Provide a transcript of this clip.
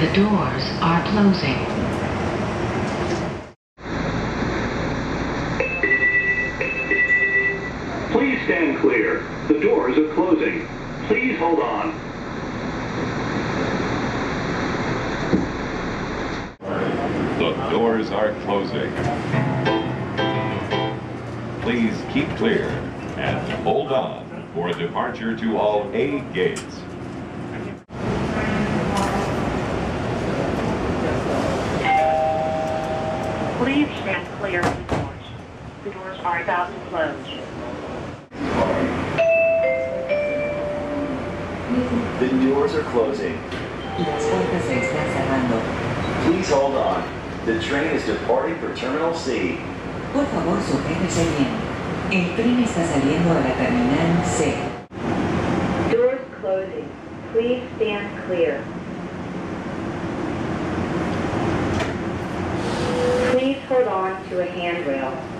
The doors are closing. Please stand clear. The doors are closing. Please hold on. The doors are closing. Please keep clear and hold on for departure to all A gates. Please stand clear of the doors. The doors are about to close. The doors are closing. Las puertas se están cerrando. Please hold on. The train is departing for Terminal C. Por favor, sujétese bien. El tren está saliendo de la terminal C. Doors closing. Please stand clear. Please hold on to a handrail.